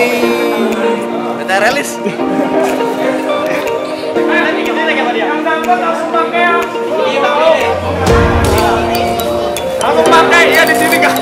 Wih, kita rilis. Langsung pakai ya di sini kan.